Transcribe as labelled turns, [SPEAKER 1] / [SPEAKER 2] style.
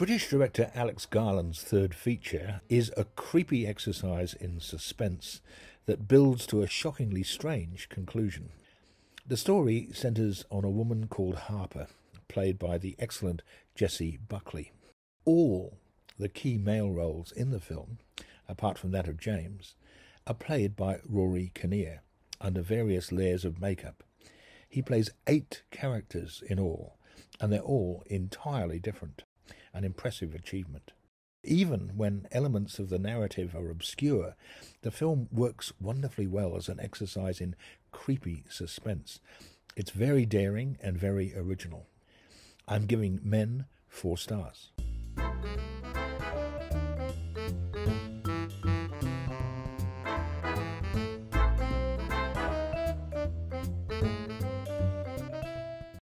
[SPEAKER 1] British director Alex Garland's third feature is a creepy exercise in suspense that builds to a shockingly strange conclusion. The story centres on a woman called Harper, played by the excellent Jessie Buckley. All the key male roles in the film, apart from that of James, are played by Rory Kinnear under various layers of makeup. He plays eight characters in all, and they're all entirely different. An impressive achievement. Even when elements of the narrative are obscure, the film works wonderfully well as an exercise in creepy suspense. It's very daring and very original. I'm giving Men four stars.